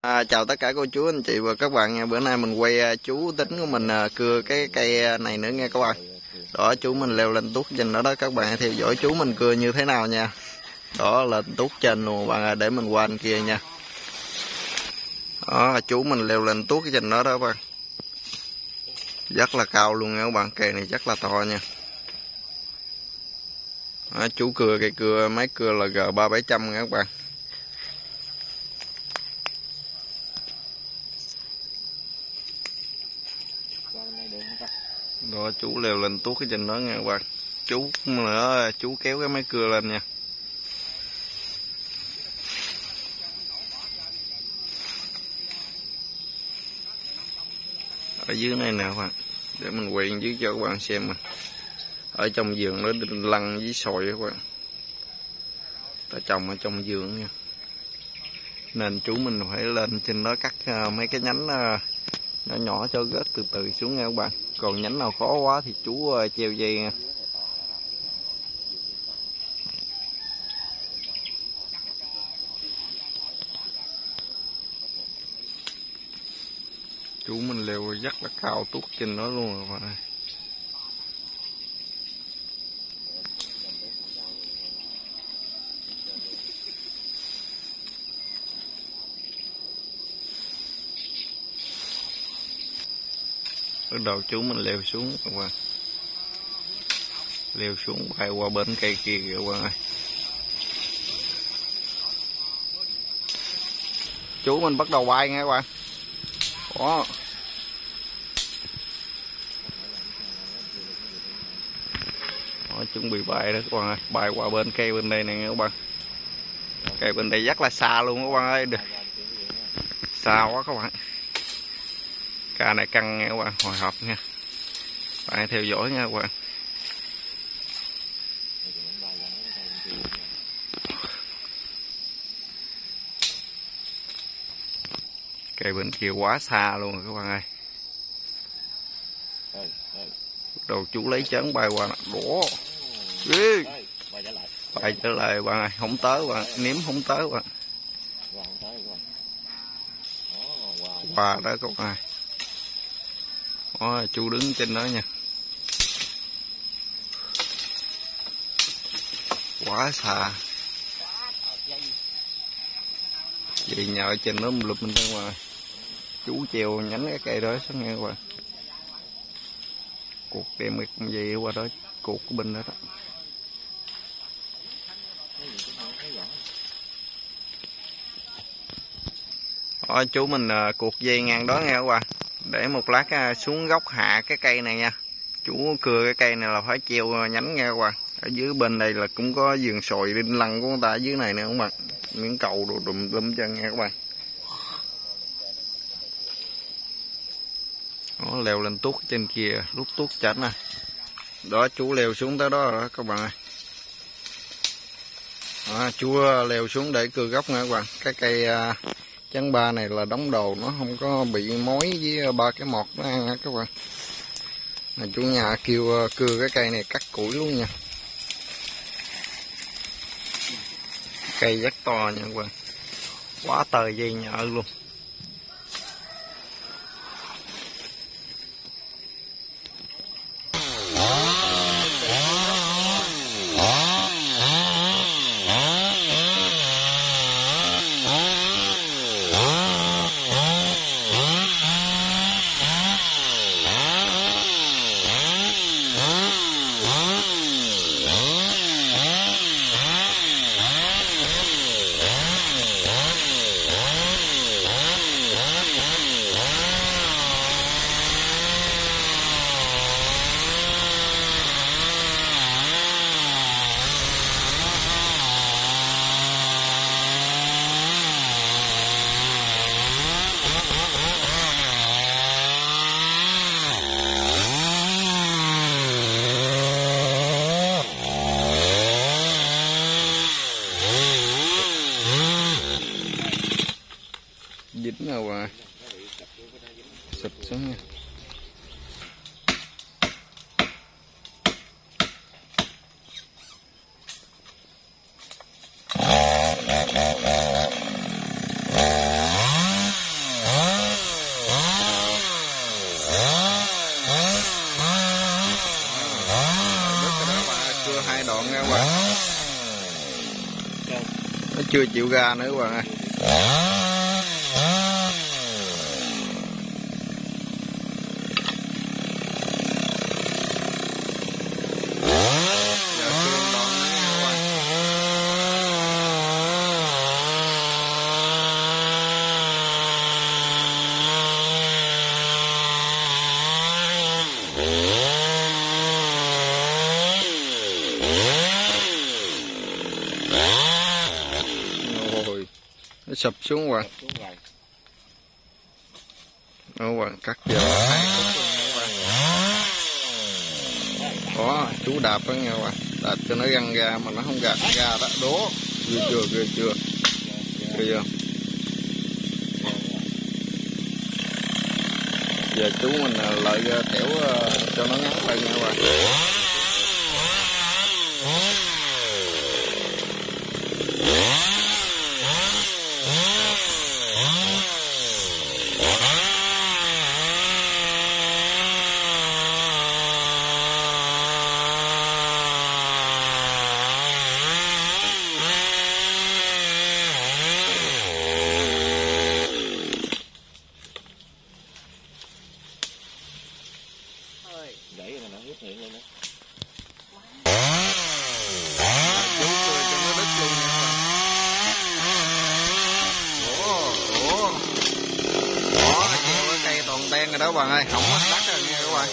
À, chào tất cả cô chú anh chị và các bạn nha. Bữa nay mình quay à, chú tính của mình à, cưa cái cây à, này nữa nghe các bạn. Đó chú mình leo lên tuốt trên đó đó các bạn theo dõi chú mình cưa như thế nào nha. Đó là tuốt trên luôn bạn để mình qua anh kia nha. Đó chú mình leo lên tuốt trên đó đó các bạn. Rất là cao luôn nha các bạn, cây này rất là to nha. Đó, chú cưa cây cưa máy cưa là G3700 nha các bạn. Rồi chú leo lên tuốt cái trên đó nha các bạn. Chú nữa chú kéo cái máy cưa lên nha. Ở dưới này nè các bạn. Để mình quay dưới cho các bạn xem mà. Ở trong vườn nó lăn với sồi các bạn. Ta trồng ở trong vườn nha. Nên chú mình phải lên trên đó cắt ờ, mấy cái nhánh ờ, nhỏ nhỏ cho rớt từ từ xuống nha các bạn. Còn nhánh nào khó quá thì chú ờ, treo dây nha. Chú mình leo rất là cao tuốt trên đó luôn rồi bạn ơi. Bắt đầu chú mình leo xuống các bạn leo xuống bay qua bên cây kia kìa các bạn ơi. Chú mình bắt đầu bay nghe các bạn đó Đó, chuẩn bị bay đó các bạn ơi. Bay qua bên cây bên đây này nghe các bạn cây bên đây rất là xa luôn các bạn ơi. Xa quá các bạn ca này căng nha các bạn hồi hộp nha. Bạn theo dõi nha các bạn cây bên kia quá xa luôn rồi các bạn ơi. Đầu chú lấy chấn bay qua đổ ghê. Bay trở lại bạn ơi, không tới bạn, nếm không tới bạn. Qua đó các bạn ơi có chú đứng trên đó nha. Quá xa vậy nhờ trên đó một lụp mình ra ngoài chú treo nhánh cái cây đó xuống nghe qua. Cuộc đem cái con dây qua đó cuộc của bên đó đó. Đó, chú mình uh, cuộc dây ngang đó nghe qua để một lát à, xuống gốc hạ cái cây này nha. Chú cưa cái cây này là phải treo nhánh nghe qua ở dưới bên đây là cũng có giường sồi đinh lăng của người ta ở dưới này nè không bạn miếng cầu đồ đùm đùm chân nha các bạn nó leo lên tuốt trên kia lúc tuốt chảnh nè. Đó chú leo xuống tới đó rồi đó các bạn ơi. Đó, chú à, leo xuống để cưa gốc nha các bạn cái cây à, uh, chắn ba này là đóng đồ nó không có bị mối với ờ, ba cái mọt nó ăn nha các bạn? Là chủ nhà kêu ờ, cưa cái cây này cắt củi luôn nha. Cây rất to nha các bạn. Quá tờ dây nhợ luôn. xuống nha. Hai đoạn nha bạn nó chưa chịu ra nữa bạn ơi. Sụp xuống hoàng nó hoàng cắt giờ có đó chú đạp đó nghe các đạp cho nó găng ra mà nó không gạt ra đó. Đố. Ghê chưa ghê chưa ghê chưa giờ chú mình à, lợi ra à, cho nó ngắn lại nghe các bạn gãy rồi nó hít miệng luôn đó chú cười cho nó đứt luôn nha các bạn ủa ủa đó treo cái cây toàn đen rồi đó các bạn ơi. Không có đắt rồi nha các bạn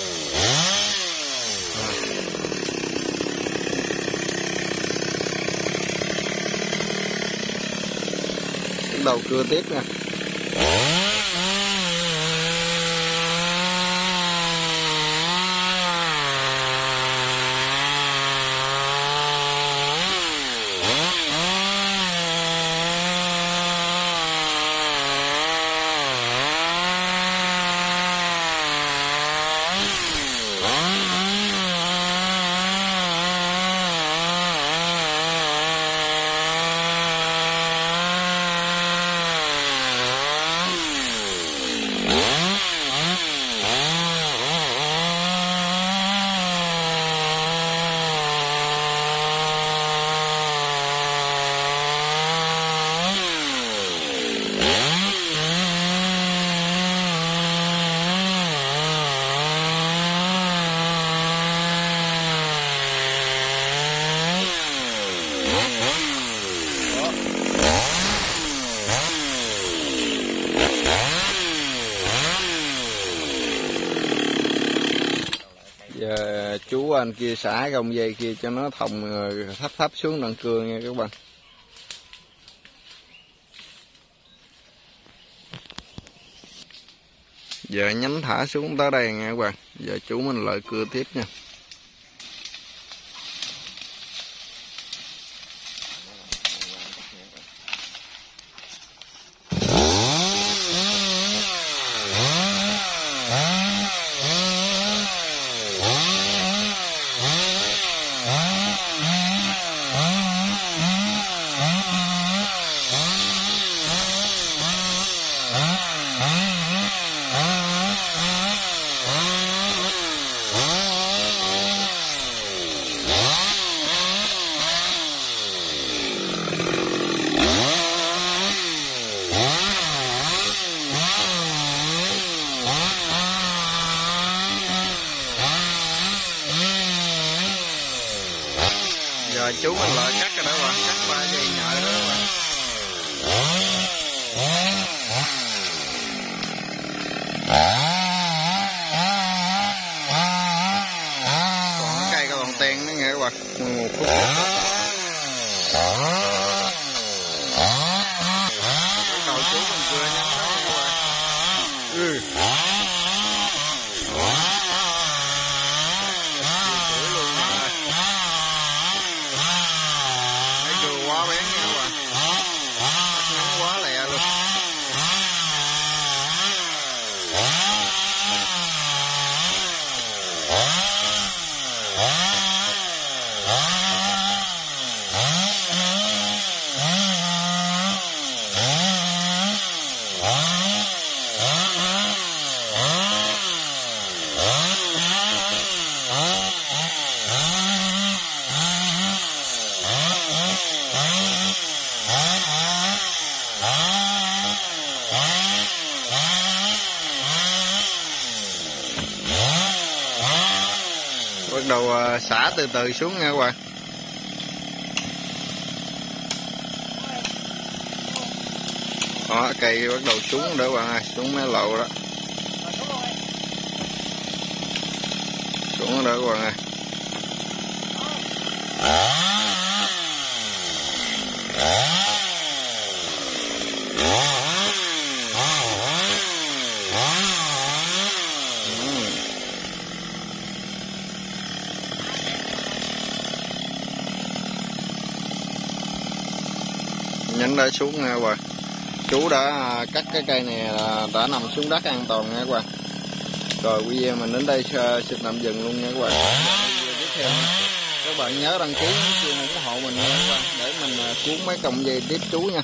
bắt đầu cưa tiếp nè. Giờ anh kia xả gông dây kia cho nó thòng ờ, thấp thấp xuống đoạn cương nha các bạn. Giờ nhánh thả xuống tới đây nha các bạn. Giờ chú mình lại cưa tiếp nha giờ chú mình lại cắt rồi đó bạn cắt ba dây nhợ đó bạn còn cái cây còn ten nữa nghe các bạn một phút Bắt đầu chú mình cưa nhắn đó nha các bạn ừ. Chửi luôn mà Thấy cưa quá bén nha các bạn Ngắn quá lẹ luôn đầu ờ, xả từ từ xuống nha các bạn. Đó, cây bắt đầu xuống đó các bạn ơi, xuống mấy lậu đó. Xuống đó các bạn ơi. Nhánh đã xuống nha các bạn chú đã à, cắt cái cây này à, đã nằm xuống đất an toàn nha các bạn rồi video mình đến đây à, xin tạm dừng luôn nha các bạn tiếp theo các bạn nhớ đăng ký ủng hộ mình nha các bạn để mình cuốn mấy cọng dây tiếp chú nha.